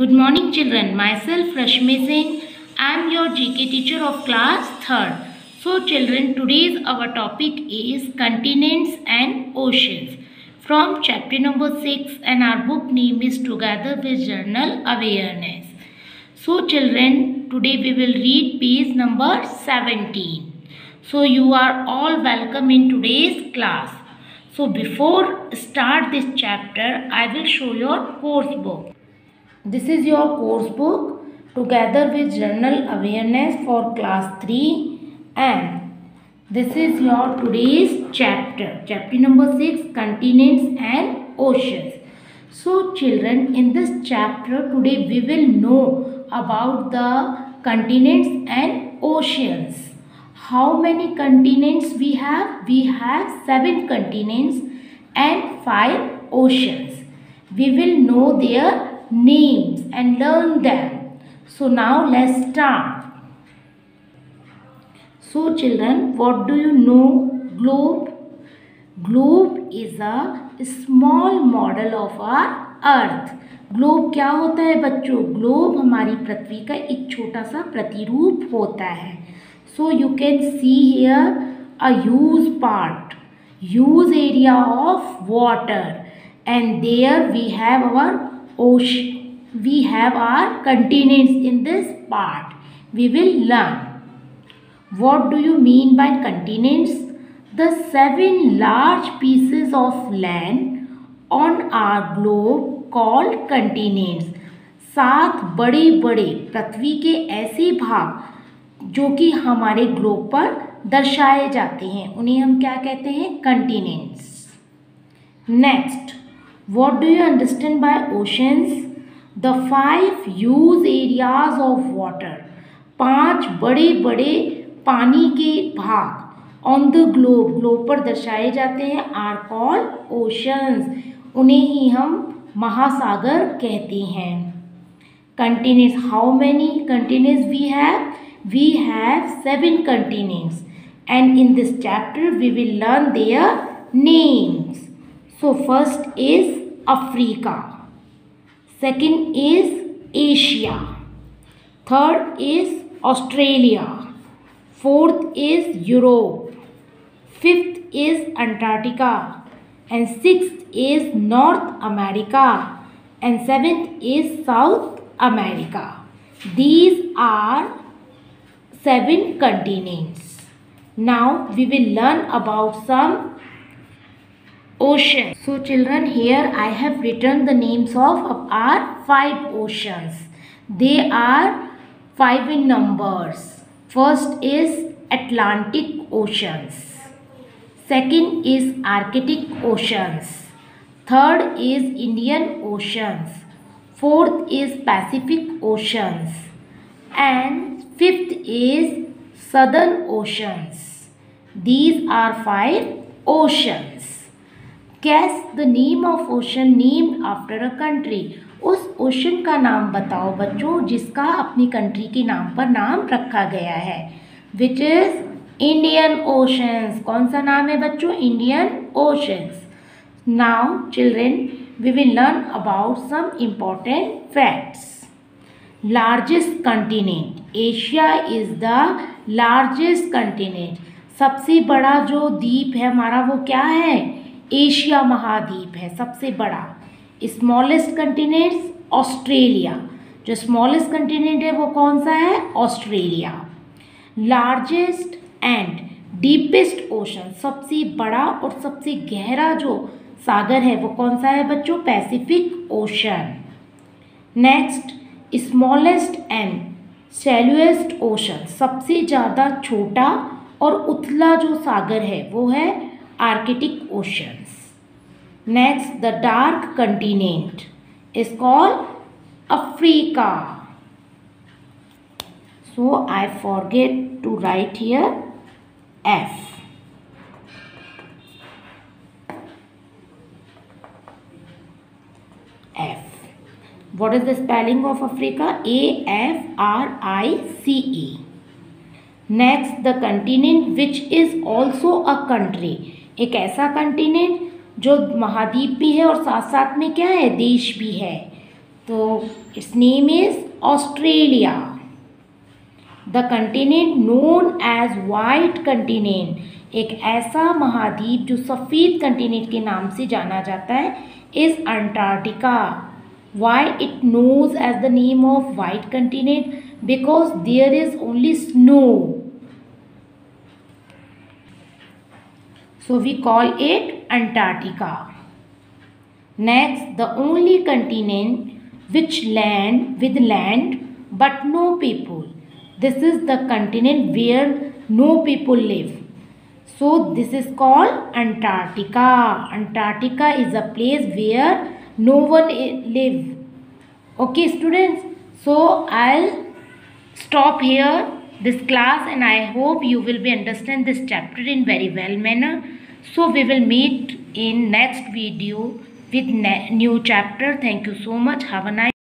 Good morning children. Myself Rashmi Singh. I am your GK teacher of class 3rd. So children, today's our topic is continents and oceans from chapter number 6 and our book name is Together with General Awareness. So children, today we will read page number 17. So you are all welcome in today's class. So before start this chapter, I will show your course book. This is your course book together with general awareness for class 3 and this is your today's chapter. Chapter number 6 continents and oceans. So children in this chapter today we will know about the continents and oceans. How many continents we have? We have 7 continents and 5 oceans. We will know their names and learn them. So now let's start. So children, what do you know globe? Globe is a small model of our earth globe क्या होता है बच्चों globe हमारी पृथ्वी का एक छोटा सा प्रतिरूप होता है so you can see here a huge part huge area of water and there we have our ocean. We have our continents in this part. We will learn. What do you mean by continents? The seven large pieces of land on our globe called continents. सात बड़े बड़े पृथ्वी के ऐसे भाग जो कि हमारे globe पर दर्शाए जाते हैं उन्हें हम क्या कहते हैं continents next what do you understand by oceans the five huge areas of water. पाँच बड़े बड़े पानी के भाग ऑन द ग्लोब ग्लोब पर दर्शाए जाते हैं आर कॉल ओशंस उन्हें ही हम महासागर कहते हैं। Continents how many continents we have we have seven continents and in this chapter we will learn their names so first is Africa. Second is Asia. Third is Australia. Fourth is Europe. Fifth is Antarctica. And sixth is North America. And seventh is South America. These are seven continents. Now we will learn about some ocean. So children here I have written the names of our five oceans. They are five in numbers. First is Atlantic Oceans. Second is Arctic Oceans. Third is Indian Oceans. Fourth is Pacific Oceans. And fifth is Southern Oceans. These are five oceans. Guess the name of ocean named after a country उस ओशन का नाम बताओ बच्चों, जिसका अपनी country के नाम पर नाम रखा गया है विच इज़ इंडियन ओशंस कौन सा नाम है बच्चों? Indian oceans now children we will learn about some important facts largest continent Asia is the largest continent सबसे बड़ा जो द्वीप है हमारा, वो क्या है? एशिया महाद्वीप है, सबसे बड़ा। स्मॉलेस्ट कंटिनेंट्स ऑस्ट्रेलिया जो स्मॉलेस्ट कंटिनेंट है, वो कौन सा है? Australia largest and deepest ocean सबसे बड़ा और सबसे गहरा जो सागर है, वो कौन सा है बच्चों? Pacific ocean next smallest and shallowest ocean सबसे ज़्यादा छोटा और उथला जो सागर है, वो है Arctic oceans. Next, the dark continent is called Africa. So, I forget to write here F. F. What is the spelling of Africa? A F R I C E. Next, the continent which is also a country. एक ऐसा continent जो महाद्वीप भी है और साथ साथ में क्या है? देश भी है। तो its name is Australia the continent known as white continent एक ऐसा महाद्वीप जो सफ़ेद कंटिनेंट के नाम से जाना जाता है is Antarctica why it knows as the name of white continent because there is only snow So we call it Antarctica. Next, the only continent which land with land but no people. This is the continent where no people live. So this is called Antarctica. Antarctica is a place where no one live. Okay students. So I'll stop here this class and I hope you will be understand this chapter in very well manner. So we will meet in next video with new chapter. Thank you so much. Have a nice